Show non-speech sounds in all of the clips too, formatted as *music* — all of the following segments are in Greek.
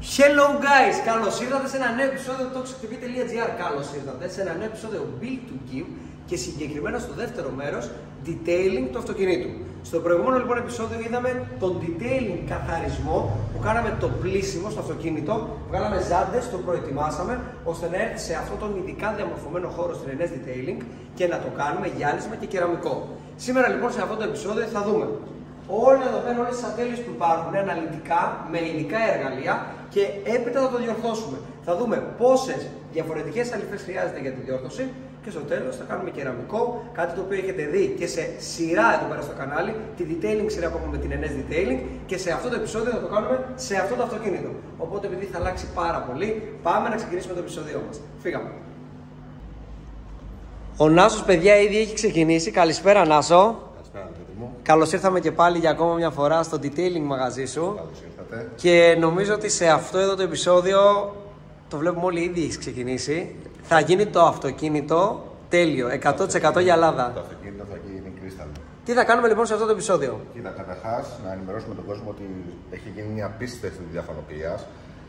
Hello guys, καλώς ήρθατε σε ένα νέο επεισόδιο του ToxicTV.gr. Καλώς ήρθατε σε ένα νέο επεισόδιο Build to Give και συγκεκριμένα στο δεύτερο μέρος Detailing του αυτοκινήτου. Στο προηγούμενο λοιπόν επεισόδιο είδαμε τον detailing καθαρισμό που κάναμε το πλήσιμο στο αυτοκίνητο, βγάλαμε ζάντες, το προετοιμάσαμε ώστε να έρθει σε αυτόν τον ειδικά διαμορφωμένο χώρο στην Ενές Detailing και να το κάνουμε γυάλισμα και κεραμικό. Σήμερα λοιπόν σε αυτό το επεισόδιο θα δούμε όλα εδώ πέρα, όλες τις ατέλειε που υπάρχουν αναλυτικά με υλικά εργαλεία και έπειτα θα το διορθώσουμε. Θα δούμε πόσες διαφορετικές αλήφε χρειάζεται για τη διόρθωση και στο τέλος θα κάνουμε κεραμικό, κάτι το οποίο έχετε δει και σε σειρά εδώ πέρα στο κανάλι, τη detailing σειρά που έχουμε με την NS Detailing και σε αυτό το επεισόδιο θα το κάνουμε σε αυτό το αυτοκίνητο. Οπότε επειδή θα αλλάξει πάρα πολύ, πάμε να ξεκινήσουμε το επεισόδιο μας. Φύγαμε. Ο Νάσος παιδιά ήδη έχει ξεκινήσει. Καλησπέρα Νάσο. Καλησπέρα, παιδί μου. Καλώς ήρθαμε και πάλι για ακόμα μια φορά στο detailing μαγαζί σου. Καλώς ήρθατε. Και νομίζω ότι σε αυτό εδώ το επεισόδιο το βλέπουμε όλοι ήδη έχει ξεκινήσει. Θα γίνει το αυτοκίνητο τέλειο, 100% για Ελλάδα. Το αυτοκίνητο θα γίνει κρίσταλο. Τι θα κάνουμε λοιπόν σε αυτό το επεισόδιο; Κοίτα, καταρχάς να ενημερώσουμε τον κόσμο ότι έχει γίνει μια απίστευτη διαφανοποίηση.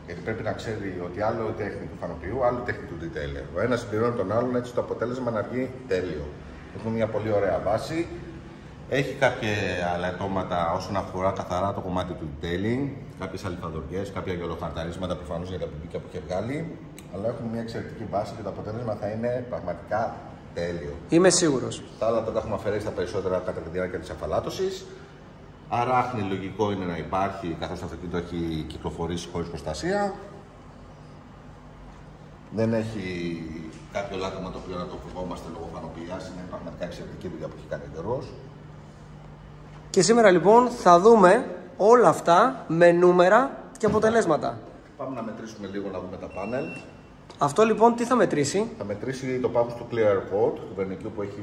Γιατί πρέπει να ξέρει ότι άλλο η τέχνη του φανοποιού, άλλο η τέχνη του detailer. Ο ένας συμπληρώνει τον άλλον έτσι το αποτέλεσμα να βγει τέλειο. Έχουμε μια πολύ ωραία βάση. Έχει κάποια αλατώματα όσον αφορά καθαρά το κομμάτι του detailing, κάποιες αλφαδοριέ, κάποια γεωλοχαρταρίσματα προφανώς για τα πιμπίκια που έχει βγάλει. Αλλά έχουμε μια εξαιρετική βάση και το αποτέλεσμα θα είναι πραγματικά τέλειο. Είμαι σίγουρος. Τα άλλα τα έχουμε αφαιρέσει τα περισσότερα κατά τη διάρκεια της αφαλάτωσης. Αράχνη λογικό είναι να υπάρχει καθώς το αυτοκίνητο έχει κυκλοφορήσει χωρίς προστασία. Δεν έχει κάποιο λάτωμα το οποίο να το φοβόμαστε λόγω φανοποιία. Είναι πραγματικά εξαιρετική δουλειά που έχει κάνει ο Γιώργος. Και σήμερα λοιπόν θα δούμε όλα αυτά με νούμερα και αποτελέσματα. Πάμε να μετρήσουμε λίγο να δούμε τα πάνελ. Αυτό λοιπόν τι θα μετρήσει, Θα μετρήσει το πάγος του Clear Code του βερνικιού που έχει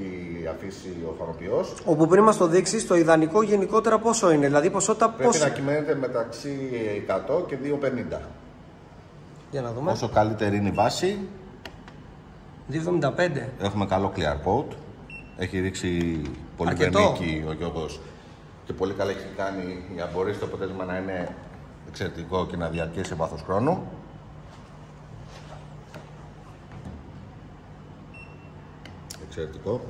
αφήσει ο φανοποιός. όπου πριν μας το δείξει, το ιδανικό γενικότερα πόσο είναι, δηλαδή ποσότητα Πρέπει πόσο. να κυμαίνεται μεταξύ 100 και 250. Για να δούμε. Όσο καλύτερη είναι η βάση, 2,75. Έχουμε καλό clear coat. Έχει ρίξει πολύ Αρκετό. βερνίκι ο Γιώργος και πολύ καλά έχει κάνει για να μπορέσει το αποτέλεσμα να είναι εξαιρετικό και να διαρκέσει σε βάθος χρόνου. Εξαιρετικό.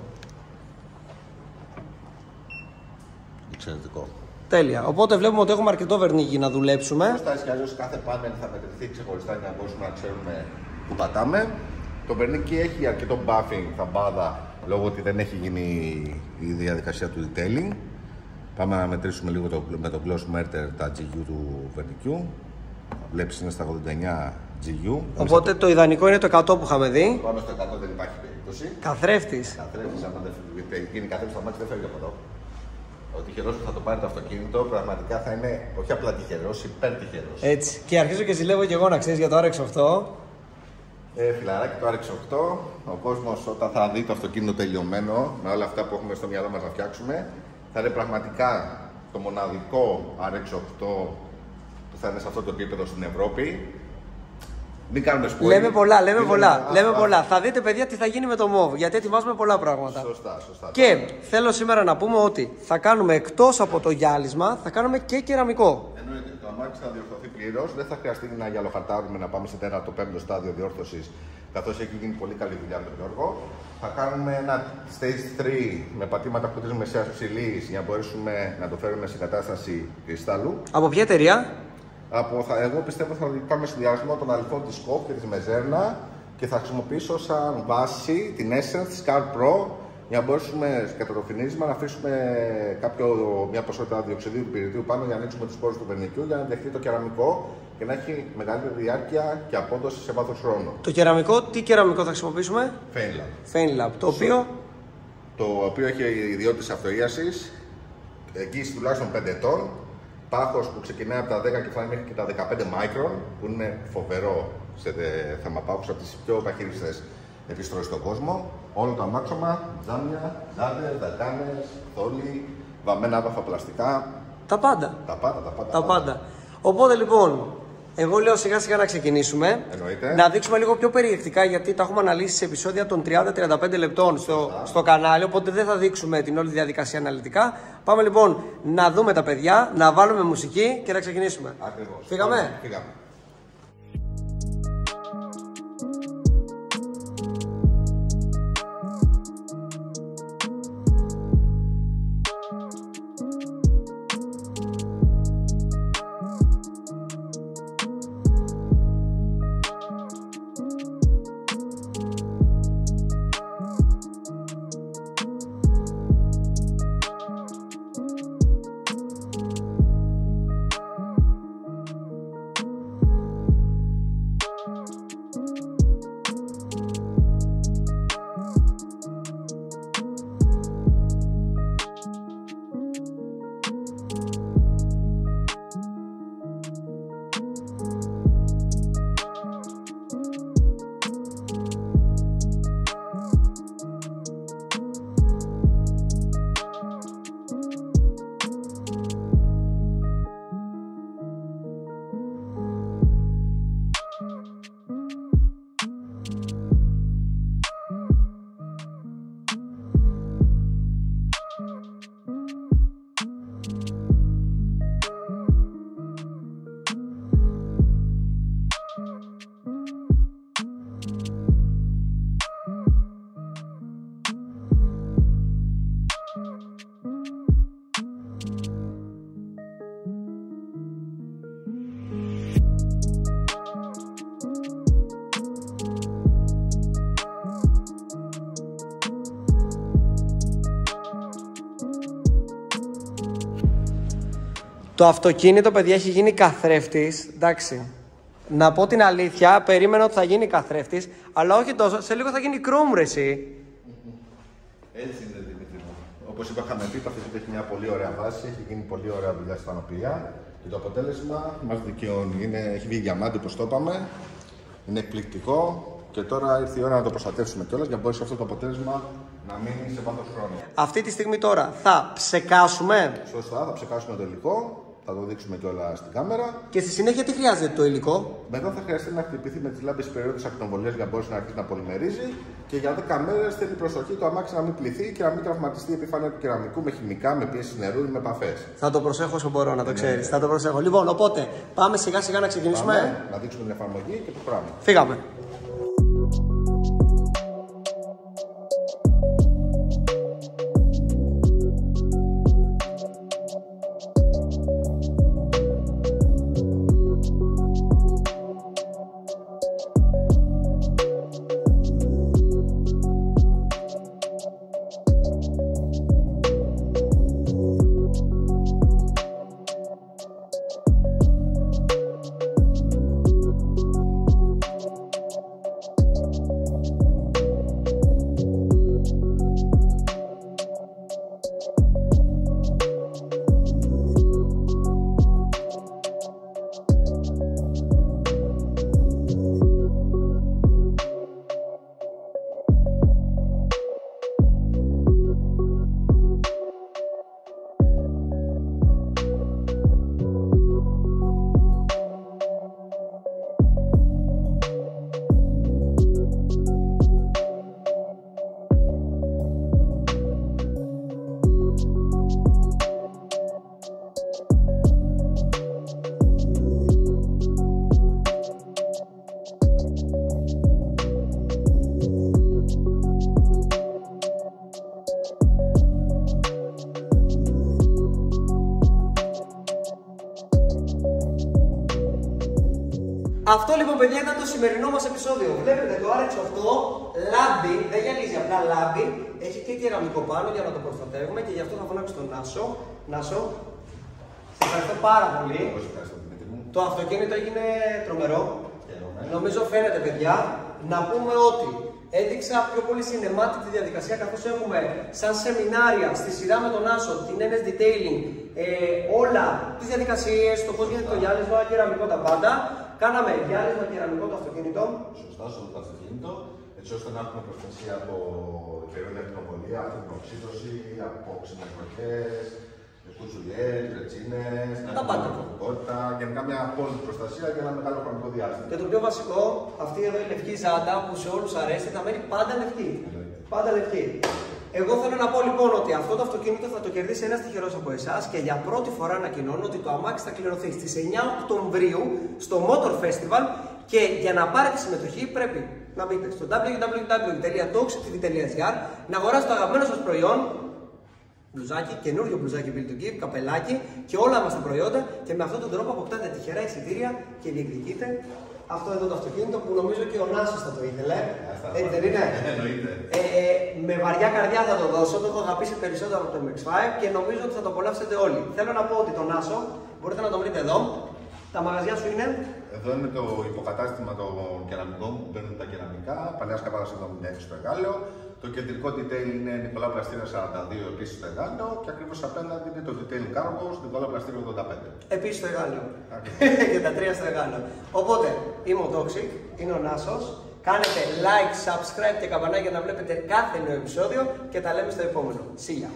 Εξαιρετικό. Τέλεια. Οπότε βλέπουμε ότι έχουμε αρκετό βερνίγι να δουλέψουμε. Μπροστά έτσι κι αλλιώς κάθε πάνελ θα μετρηθεί ξεχωριστά για να μπορούμε να ξέρουμε που πατάμε. Το βερνίκι έχει αρκετό buffing θα μπάδα λόγω ότι δεν έχει γίνει η διαδικασία του detailing. Πάμε να μετρήσουμε λίγο το, με το Gloss Merter τα GU του βερνικιού. Βλέπεις είναι στα 89 GU. Οπότε το ιδανικό είναι το 100 που είχαμε δει. Πάνω στο 100 δεν υπάρχει περίπτωση. Καθρέφτης. Καθρέφτης, άμα δεν φύγει- γίνει καθρέφτης στα μάτια δεν φεύγει από εδώ. Ο τυχερός που θα το πάρει το αυτοκίνητο πραγματικά θα είναι όχι απλά τυχερός, υπέρ τυχερός. Έτσι. Και αρχίζω και ζηλεύω και εγώ να ξέρεις για το RX8. Ε, φιλαράκι το RX8, ο κόσμος όταν θα δει το αυτοκίνητο τελειωμένο με όλα αυτά που έχουμε στο μυαλό μας να φτιάξουμε, θα είναι πραγματικά το μοναδικό RX8 που θα είναι σε αυτό το επίπεδο στην Ευρώπη. Μην κάνουμε spoiler. Λέμε πολλά, λέμε Μην πολλά. α, Λέμε α, πολλά. Θα δείτε, παιδιά, τι θα γίνει με το MOV. Γιατί ετοιμάζουμε πολλά πράγματα. Σωστά, σωστά. Και θέλω σήμερα να πούμε ότι θα κάνουμε εκτός από το γυάλισμα, θα κάνουμε και κεραμικό. Εννοείται, το αμάξι θα διορθωθεί πλήρως. Δεν θα χρειαστεί να γυαλοχαρτάρουμε να πάμε σε τέταρτο πέμπτο στάδιο διόρθωσης, καθώς έχει γίνει πολύ καλή δουλειά με τον Γιώργο. Θα κάνουμε ένα stage 3 με πατήματα χοντρή μεσαίας ψηλής για να μπορέσουμε να το φέρουμε σε κατάσταση κρυστάλλου. Από ποια εταιρεία; Από, θα, εγώ πιστεύω θα κάνουμε συνδυασμό των αληθών της Σκοπ και της Μεζέρνα και θα χρησιμοποιήσω σαν βάση την Essence Scar Pro για να μπορέσουμε κατά το φινίσμα να αφήσουμε κάποιο, μια ποσότητα διοξιδίου του πυρητίου πάνω για να ανοίξουμε τις πόρες του βερνικιού για να δεχτεί το κεραμικό και να έχει μεγαλύτερη διάρκεια και απόδοση σε βάθος χρόνου. Το κεραμικό, τι κεραμικό θα χρησιμοποιήσουμε; Fainlab. Fainlab. Το οποίο; Το οποίο έχει ιδιότητες αυτοίασης, εγγύηση τουλάχιστον 5 ετών, πάχος που ξεκινάει από τα 10 και φτάνει μέχρι και τα 15 micron, που είναι φοβερό σε θε- θέμα πάχους, από τις πιο παχύριστες επιστρώσεις στον κόσμο. Όλο το αμάξωμα, τζάμια, ζάντερ, δακάνες, θόλοι, βαμμένα άβαφα πλαστικά, τα πάντα. τα πάντα, τα πάντα. Τα πάντα. Οπότε λοιπόν, εγώ λέω σιγά σιγά να ξεκινήσουμε. Εννοείται. Να δείξουμε λίγο πιο περιεκτικά γιατί τα έχουμε αναλύσει σε επεισόδια των 30-35 λεπτών στο, στο κανάλι. Οπότε δεν θα δείξουμε την όλη διαδικασία αναλυτικά. Πάμε λοιπόν να δούμε τα παιδιά, να βάλουμε μουσική και να ξεκινήσουμε. Ακριβώς. Φύγαμε; Πάμε, Φύγαμε. Το αυτοκίνητο, παιδιά, έχει γίνει καθρέφτης. Εντάξει. Να πω την αλήθεια, περίμενα ότι θα γίνει καθρέφτης, αλλά όχι τόσο. Σε λίγο θα γίνει chrome ρε, εσύ. Έτσι είναι Δημήτρη μου. Όπως είπα, είχαμε πει, το αυτοκίνητο έχει μια πολύ ωραία βάση, έχει γίνει πολύ ωραία δουλειά στη φανοπία και το αποτέλεσμα μας δικαιώνει. Είναι, έχει βγει διαμάντι, όπως το είπαμε. Είναι εκπληκτικό και τώρα ήρθε η ώρα να το προστατεύσουμε κιόλας για να μπορέσει αυτό το αποτέλεσμα να μείνει σε βάθος χρόνου. Αυτή τη στιγμή τώρα θα ψεκάσουμε; Σωστά, θα ψεκάσουμε το υλικό, θα το δείξουμε κιόλα στην κάμερα. και στη συνέχεια τι χρειάζεται το υλικό; Μετά θα χρειαστεί να χτυπηθεί με τις λάμπες περίοδου ακτινοβολίας για να μπορέσει να αρχίσει να πολυμερίζει και για 10 μέρες θέλει προσοχή το αμάξι να μην πληθεί και να μην τραυματιστεί η επιφάνεια του κεραμικού με χημικά, με πίεσης νερού ή με επαφές. Θα το προσέχω όσο μπορώ να το ξέρεις. Θα το προσέχω. Λοιπόν, οπότε πάμε σιγά σιγά να ξεκινήσουμε. Πάμε να δείξουμε την εφαρμογή και το πράγμα. Φύγαμε. Αυτό λοιπόν, παιδιά, ήταν το σημερινό μας επεισόδιο. Βλέπετε το RX8 λάμπει, δεν γυαλίζει απλά λάμπει. Έχει και κεραμικό πάνω για να το προστατεύουμε και γι' αυτό θα φωνάξω τον Νάσο. Νάσο, σε ευχαριστώ πάρα πολύ. Πώς ευχαριστώ Δημήτρη μου. Το αυτοκίνητο έγινε τρομερό. Χαίρομαι. Νομίζω φαίνεται, παιδιά, να πούμε ότι έδειξα πιο πολύ cinematic τη διαδικασία καθώς έχουμε σαν σεμινάρια στη σειρά με τον Άσο, την NS Detailing, ε, όλα τις διαδικασίες, το πώς γίνεται το γυάλισμα, κεραμικό τα πάντα. Κάναμε γυάλισμα κεραμικό το αυτοκίνητο. Σωστά, στο το αυτοκίνητο, έτσι ώστε να έχουμε προστασία από περίοδο ακτινοβολία, από την οξύτωση, από ξενοκροτές, κουτσουλιές, ρετσίνες, Τα πάντα. τροφικότητα, γενικά μια απόλυτη προστασία για ένα μεγάλο χρονικό διάστημα. Και το πιο βασικό, αυτή εδώ η λευκή ζάντα που σε όλους αρέσει, θα μένει πάντα λευκή. Πάντα λευκή. Εγώ θέλω να πω λοιπόν ότι αυτό το αυτοκίνητο θα το κερδίσει ένας τυχερός από εσάς και για πρώτη φορά ανακοινώνω ότι το αμάξι θα κληρωθεί στις 9 Οκτωβρίου στο Motor Festival και για να πάρετε συμμετοχή πρέπει να μπείτε στο www.toxictv.gr να αγοράσετε το αγαπημένο σας προϊόν μπλουζάκι, καινούριο μπλουζάκι Bill to Give, καπελάκι και όλα μας τα προϊόντα και με αυτόν τον τρόπο αποκτάτε τυχερά εισιτήρια και διεκδικείτε αυτό εδώ το αυτοκίνητο που νομίζω και ο Νάσος θα το ήθελε. Έτσι δεν είναι; Εννοείται. Ε, με βαριά καρδιά θα το δώσω, το έχω αγαπήσει περισσότερο από το MX5 και νομίζω ότι θα το απολαύσετε όλοι. Θέλω να πω ότι τον Νάσο μπορείτε να τον βρείτε εδώ. Τα μαγαζιά σου είναι; Εδώ είναι το υποκατάστημα των κεραμικών που παίρνουν τα κεραμικά, παλιά σκαπάδα 76 στο Εγάλεο. Το κεντρικό detail είναι Νικολάου Πλαστήρα 42 επίσης στο Εγάλεο και ακριβώς απέναντι είναι το detail Cargos Νικολάου Πλαστήρα 85. επίσης στο Εγάλιο. και *laughs* τα τρία στο Εγάλιο. Οπότε είμαι ο Toxic, είναι ο Νάσος. Κάνετε like, subscribe και καμπανάκι για να βλέπετε κάθε νέο επεισόδιο και τα λέμε στο επόμενο. See ya.